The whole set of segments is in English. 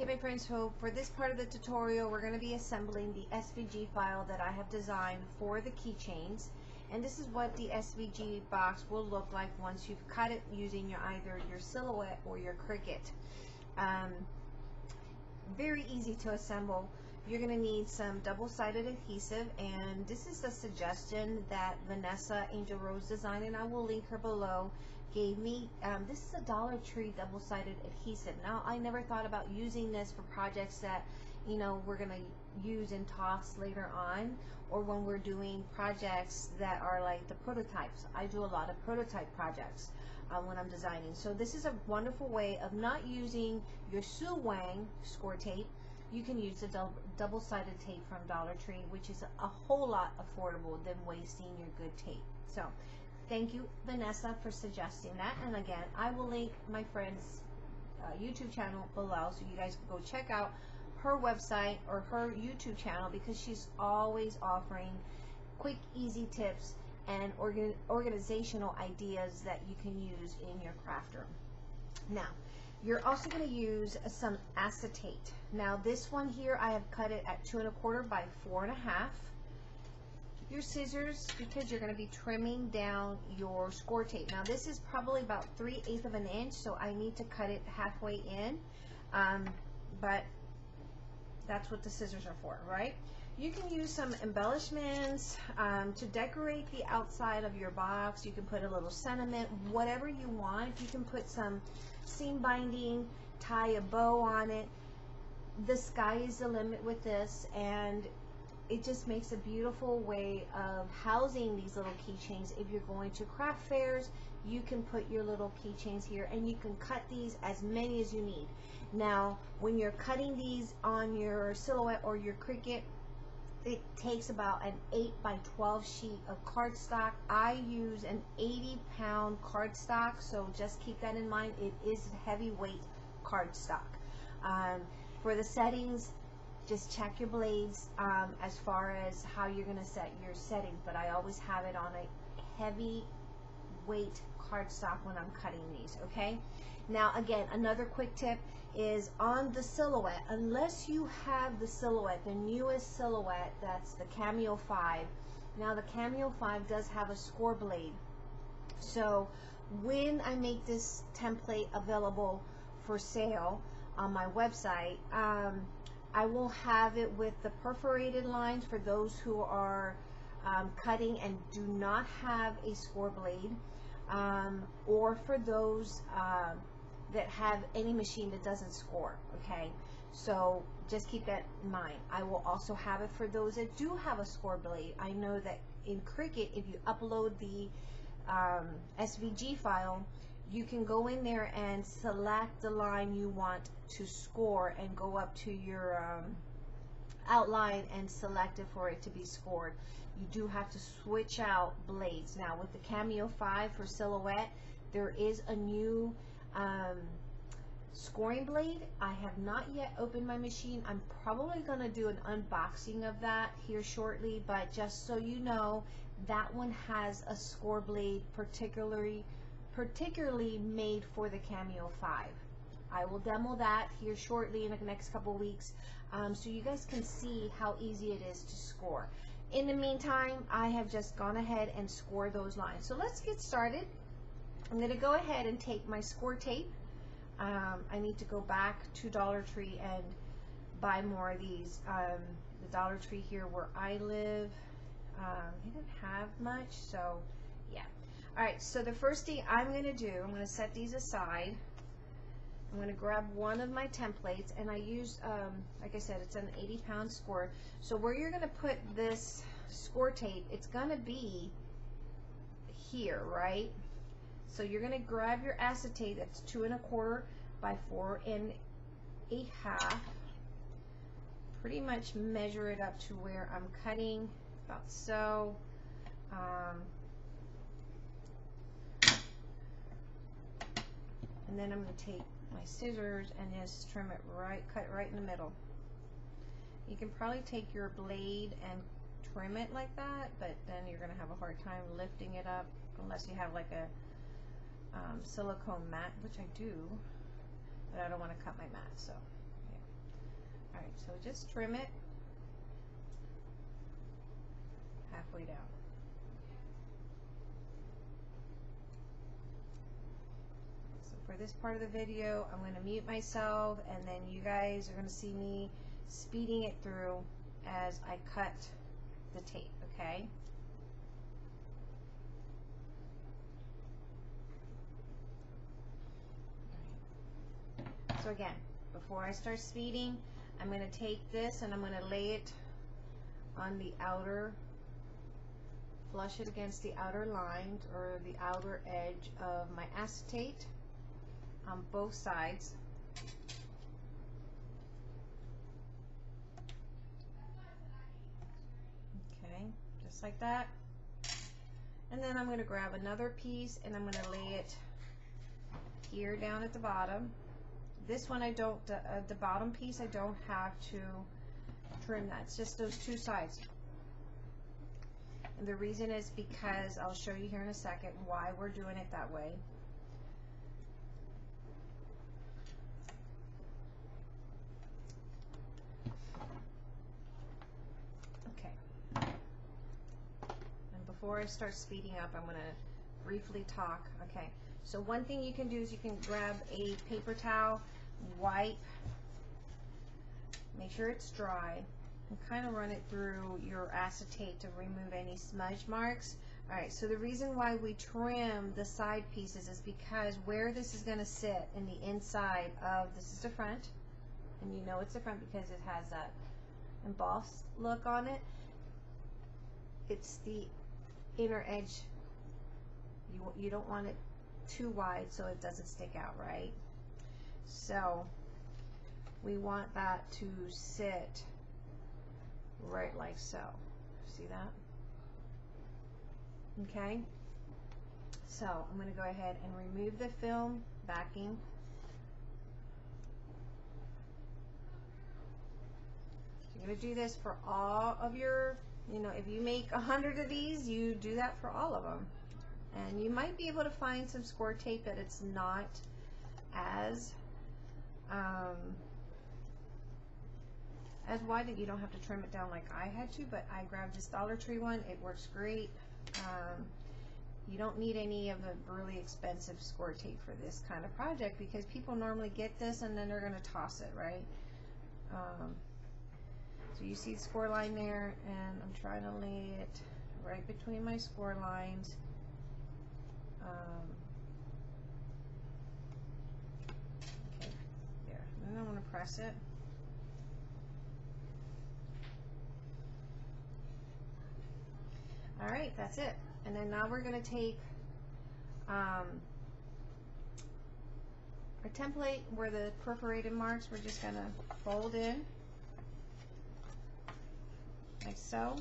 Okay, friends, so for this part of the tutorial, we're going to be assembling the SVG file that I have designed for the keychains. And this is what the SVG box will look like once you've cut it using your either your Silhouette or your Cricut. Um, very easy to assemble. You're going to need some double-sided adhesive, and this is a suggestion that Vanessa Angel Rose designed, and I will link her below, gave me. Um, this is a Dollar Tree double-sided adhesive. Now, I never thought about using this for projects that, you know, we're going to use and toss later on, or when we're doing projects that are like the prototypes. I do a lot of prototype projects uh, when I'm designing. So this is a wonderful way of not using your Sue Wang score tape. You can use the double-sided tape from Dollar Tree, which is a whole lot affordable than wasting your good tape. So Thank you, Vanessa, for suggesting that. And again, I will link my friend's uh, YouTube channel below so you guys can go check out her website or her YouTube channel because she's always offering quick, easy tips and organ organizational ideas that you can use in your craft room. Now, you're also going to use some acetate. Now, this one here, I have cut it at two and a quarter by four and a half your scissors because you're going to be trimming down your score tape. Now this is probably about 3 eighths of an inch, so I need to cut it halfway in, um, but that's what the scissors are for, right? You can use some embellishments um, to decorate the outside of your box. You can put a little sentiment, whatever you want. You can put some seam binding, tie a bow on it. The sky is the limit with this, and it just makes a beautiful way of housing these little keychains. If you're going to craft fairs, you can put your little keychains here and you can cut these as many as you need. Now, when you're cutting these on your Silhouette or your Cricut, it takes about an 8 by 12 sheet of cardstock. I use an 80 pound cardstock, so just keep that in mind. It is heavyweight cardstock. Um, for the settings, just check your blades um, as far as how you're going to set your settings, but I always have it on a heavy weight cardstock when I'm cutting these, okay? Now again, another quick tip is on the silhouette, unless you have the silhouette, the newest silhouette, that's the Cameo 5. Now the Cameo 5 does have a score blade. So when I make this template available for sale on my website, um, I will have it with the perforated lines for those who are um, cutting and do not have a score blade um, or for those uh, that have any machine that doesn't score okay? So just keep that in mind. I will also have it for those that do have a score blade. I know that in Cricut if you upload the um, SVG file you can go in there and select the line you want to score and go up to your um, outline and select it for it to be scored. You do have to switch out blades. Now with the Cameo 5 for Silhouette, there is a new um, scoring blade. I have not yet opened my machine. I'm probably going to do an unboxing of that here shortly, but just so you know, that one has a score blade particularly particularly made for the Cameo 5. I will demo that here shortly in the next couple weeks um, so you guys can see how easy it is to score. In the meantime, I have just gone ahead and scored those lines. So let's get started. I'm going to go ahead and take my score tape. Um, I need to go back to Dollar Tree and buy more of these. Um, the Dollar Tree here where I live, um, they didn't have much, so yeah. Alright, so the first thing I'm going to do, I'm going to set these aside. I'm going to grab one of my templates, and I use, um, like I said, it's an 80 pound score. So where you're going to put this score tape, it's going to be here, right? So you're going to grab your acetate, that's two and a quarter by four and a half. Pretty much measure it up to where I'm cutting, about so. Um, and then I'm going to take my scissors and just trim it right, cut right in the middle. You can probably take your blade and trim it like that, but then you're going to have a hard time lifting it up unless you have like a um, silicone mat, which I do, but I don't want to cut my mat, so yeah. Alright, so just trim it halfway down. For this part of the video, I'm going to mute myself and then you guys are going to see me speeding it through as I cut the tape, okay? So again, before I start speeding, I'm going to take this and I'm going to lay it on the outer, flush it against the outer line or the outer edge of my acetate on both sides. Okay, just like that. And then I'm going to grab another piece and I'm going to lay it here down at the bottom. This one I don't, uh, the bottom piece I don't have to trim that. It's just those two sides. And the reason is because I'll show you here in a second why we're doing it that way. Okay. And before I start speeding up, I'm going to briefly talk. Okay. So one thing you can do is you can grab a paper towel, wipe, make sure it's dry, and kind of run it through your acetate to remove any smudge marks. Alright, so the reason why we trim the side pieces is because where this is going to sit in the inside of, this is the front, and you know it's the front because it has that embossed look on it. It's the inner edge. You, you don't want it too wide so it doesn't stick out right. So we want that to sit right like so. See that? Okay. So I'm going to go ahead and remove the film backing. You're going to do this for all of your, you know, if you make a hundred of these, you do that for all of them and you might be able to find some score tape that it's not as um, as wide that you don't have to trim it down like I had to but I grabbed this Dollar Tree one. It works great. Um, you don't need any of the really expensive score tape for this kind of project because people normally get this and then they're going to toss it right? Um, so you see the score line there and I'm trying to lay it right between my score lines um, okay, there. And then I want to press it. All right, that's it. And then now we're going to take um, our template where the perforated marks, we're just going to fold in like so.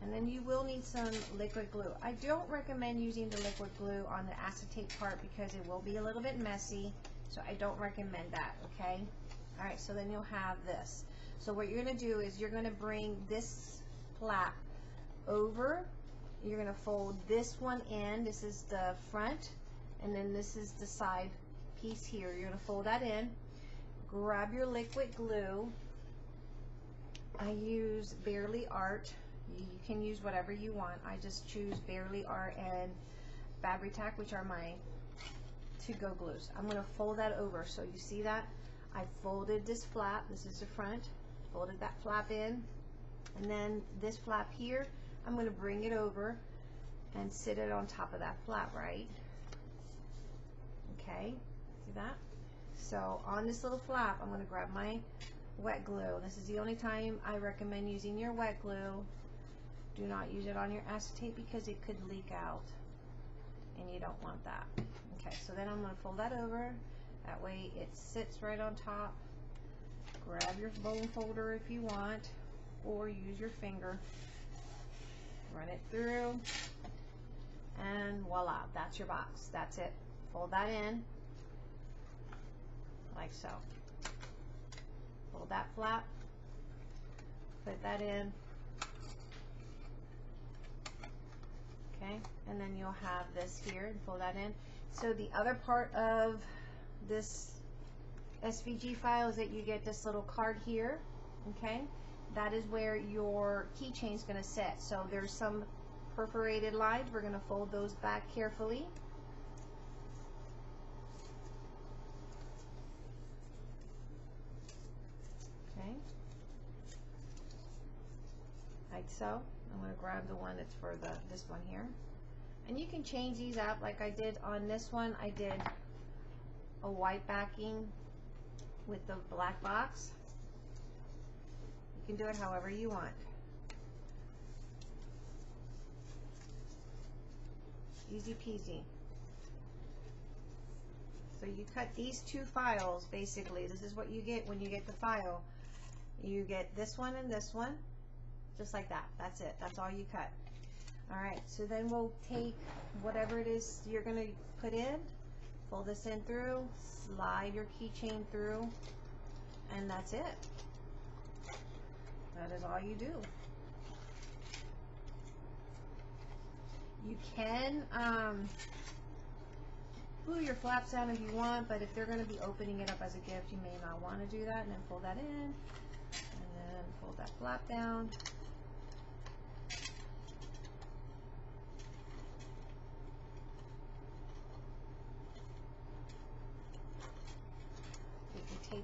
And then you will need some liquid glue. I don't recommend using the liquid glue on the acetate part because it will be a little bit messy. So I don't recommend that, okay? All right, so then you'll have this. So what you're gonna do is you're gonna bring this flap over. You're gonna fold this one in. This is the front, and then this is the side piece here. You're gonna fold that in. Grab your liquid glue. I use Bearly Art you can use whatever you want. I just choose Bearly Art and Fabri-Tac, which are my to-go glues. I'm going to fold that over. So you see that? I folded this flap. This is the front. Folded that flap in. And then this flap here, I'm going to bring it over and sit it on top of that flap, right? Okay, see that? So on this little flap, I'm going to grab my wet glue. This is the only time I recommend using your wet glue do not use it on your acetate because it could leak out and you don't want that. Okay, so then I'm going to fold that over. That way it sits right on top. Grab your bone folder if you want or use your finger. Run it through and voila, that's your box. That's it. Fold that in like so. Fold that flap, put that in, okay and then you'll have this here and pull that in so the other part of this SVG file is that you get this little card here, okay? That is where your keychain is going to sit. So there's some perforated lines. We're going to fold those back carefully. Okay. Like so. I'm going to grab the one that's for the this one here. And you can change these out like I did on this one. I did a white backing with the black box. You can do it however you want. Easy peasy. So you cut these two files, basically. This is what you get when you get the file. You get this one and this one, just like that. That's it. That's all you cut. All right, so then we'll take whatever it is you're going to put in, pull this in through, slide your keychain through, and that's it. That is all you do. You can um, glue your flaps down if you want, but if they're going to be opening it up as a gift, you may not want to do that. And then pull that in, and then pull that flap down.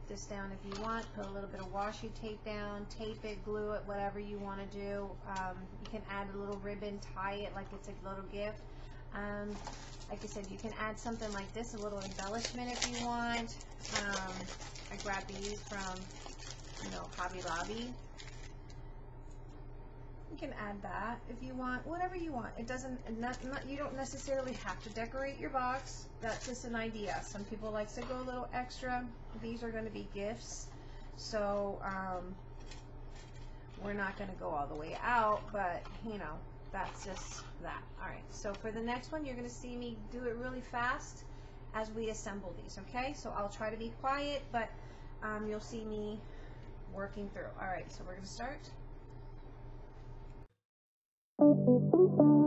Tape this down if you want. Put a little bit of washi tape down, tape it, glue it, whatever you want to do. Um, you can add a little ribbon, tie it like it's a little gift. Um, like I said, you can add something like this, a little embellishment if you want. Um, I grabbed these from, you know, Hobby Lobby. You can add that if you want, whatever you want. It doesn't, not, not, you don't necessarily have to decorate your box. That's just an idea. Some people like to go a little extra. These are going to be gifts. So, um, we're not going to go all the way out, but, you know, that's just that. Alright, so for the next one, you're going to see me do it really fast as we assemble these, okay? So I'll try to be quiet, but um, you'll see me working through. Alright, so we're going to start. Boxes. As you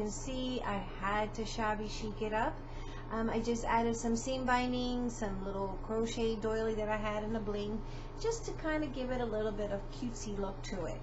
can see, I had to shabby chic it up. Um, I just added some seam binding, some little crochet doily that I had in a bling, just to kind of give it a little bit of cutesy look to it.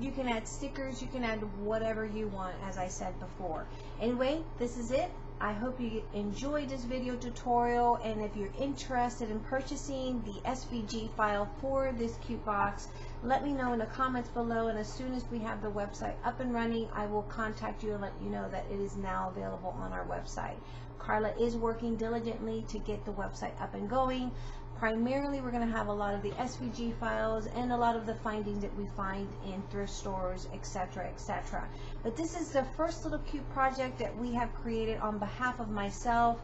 You can add stickers, you can add whatever you want, as I said before. Anyway, this is it. I hope you enjoyed this video tutorial and if you're interested in purchasing the SVG file for this cute box, let me know in the comments below and as soon as we have the website up and running, I will contact you and let you know that it is now available on our website. Carla is working diligently to get the website up and going. Primarily, we're going to have a lot of the SVG files and a lot of the findings that we find in thrift stores, etc., etc. But this is the first little cute project that we have created on behalf of myself,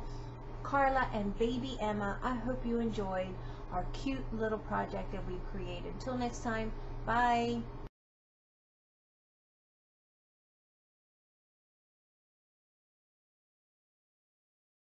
Carla, and baby Emma. I hope you enjoyed our cute little project that we created. Until next time, bye.